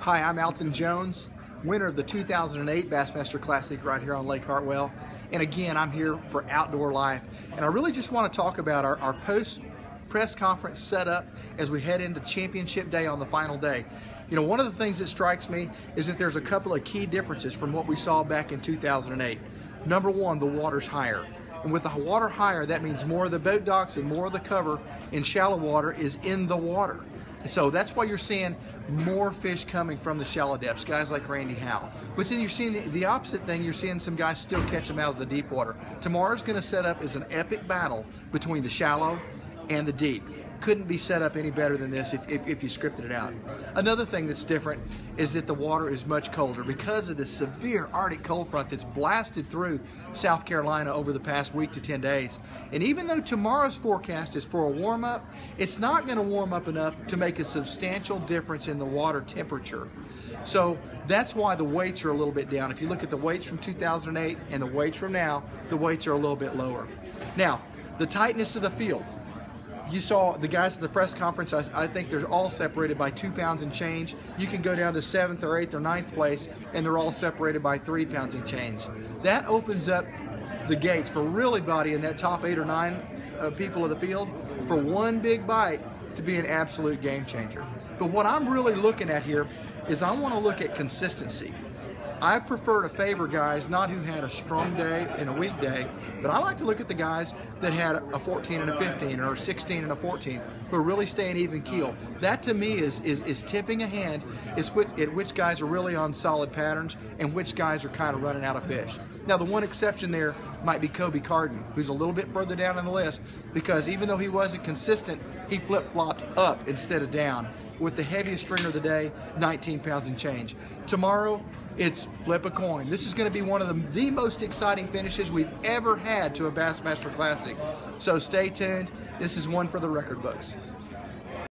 Hi, I'm Alton Jones, winner of the 2008 Bassmaster Classic right here on Lake Hartwell. And again, I'm here for Outdoor Life. And I really just want to talk about our, our post press conference setup as we head into championship day on the final day. You know, one of the things that strikes me is that there's a couple of key differences from what we saw back in 2008. Number one, the water's higher. And with the water higher, that means more of the boat docks and more of the cover in shallow water is in the water. So that's why you're seeing more fish coming from the shallow depths, guys like Randy Howell. But then you're seeing the, the opposite thing, you're seeing some guys still catch them out of the deep water. Tomorrow's gonna set up as an epic battle between the shallow and the deep couldn't be set up any better than this if, if, if, you scripted it out. Another thing that's different is that the water is much colder because of the severe Arctic cold front that's blasted through South Carolina over the past week to 10 days. And even though tomorrow's forecast is for a warm up, it's not going to warm up enough to make a substantial difference in the water temperature. So that's why the weights are a little bit down. If you look at the weights from 2008 and the weights from now, the weights are a little bit lower. Now, the tightness of the field you saw the guys at the press conference, I, I, think they're all separated by two pounds and change. You can go down to seventh or eighth or ninth place, and they're all separated by three pounds and change. That opens up the gates for really body in that top eight or nine uh, people of the field for one big bite to be an absolute game changer. But what I'm really looking at here is I want to look at consistency. I prefer to favor guys not who had a strong day and a weak day, but I like to look at the guys that had a 14 and a 15 or a 16 and a 14 who are really staying even keel. That to me is is, is tipping a hand is which, at which guys are really on solid patterns and which guys are kind of running out of fish. Now the one exception there might be Kobe Carden, who's a little bit further down on the list because even though he wasn't consistent, he flip-flopped up instead of down with the heaviest stringer of the day, 19 pounds and change. Tomorrow, it's flip a coin. This is going to be one of the, the most exciting finishes we've ever had to a Bassmaster Classic. So stay tuned. This is one for the record books.